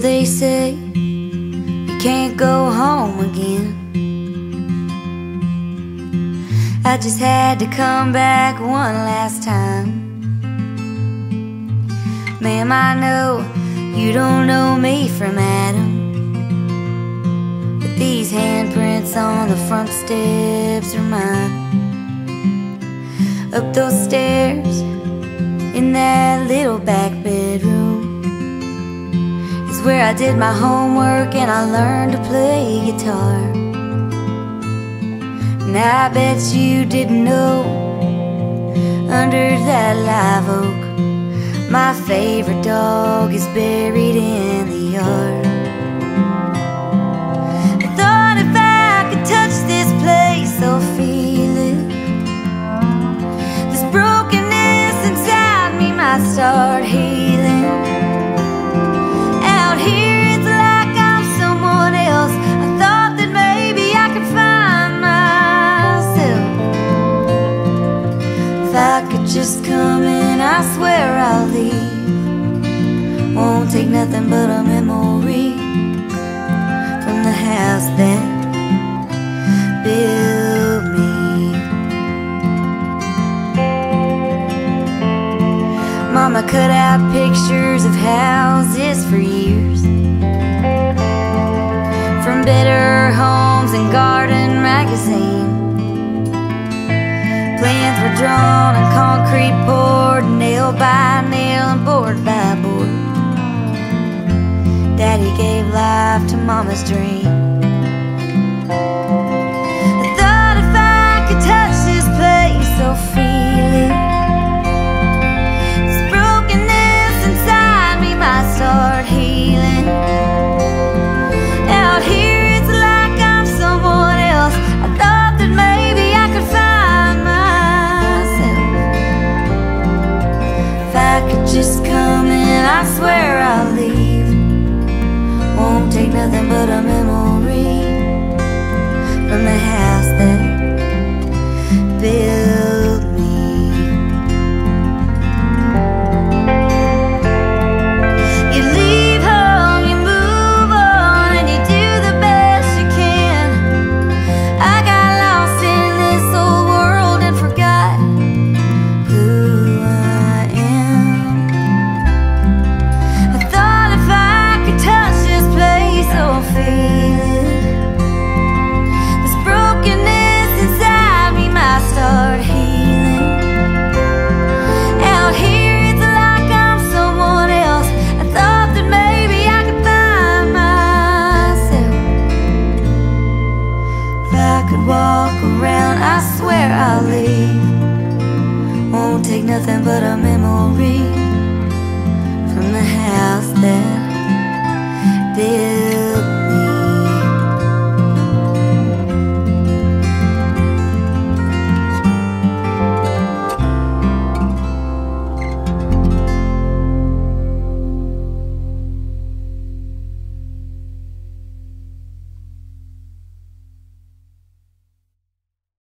They say you can't go home again. I just had to come back one last time. Ma'am, I know you don't know me from Adam. But these handprints on the front steps are mine. Up those stairs in that little back bedroom where I did my homework and I learned to play guitar. And I bet you didn't know under that live oak my favorite dog is buried in the yard. I thought if I could touch this place, I'll feel it. This brokenness inside me might start healing. Just come in, I swear I'll leave. Won't take nothing but a memory from the house that built me. Mama cut out pictures of houses for years. From Better Homes and Garden magazine. Plans were drawn nail by nail and board by board. Daddy gave life to Mama's dream. Nothing but a memory from the house that Won't take nothing but a memory from the house that